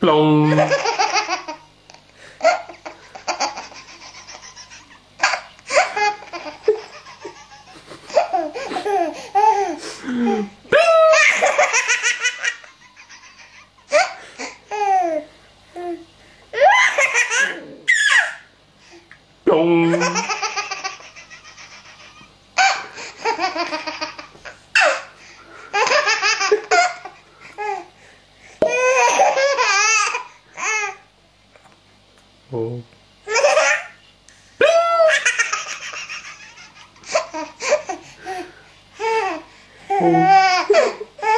Plong. Plong. 哦，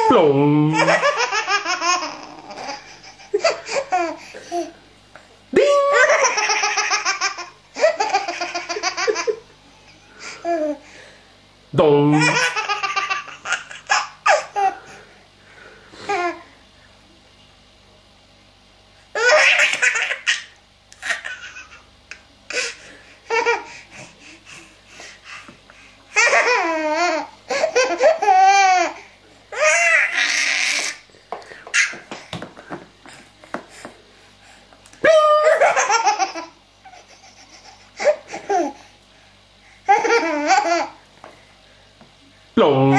咚，咚，龙。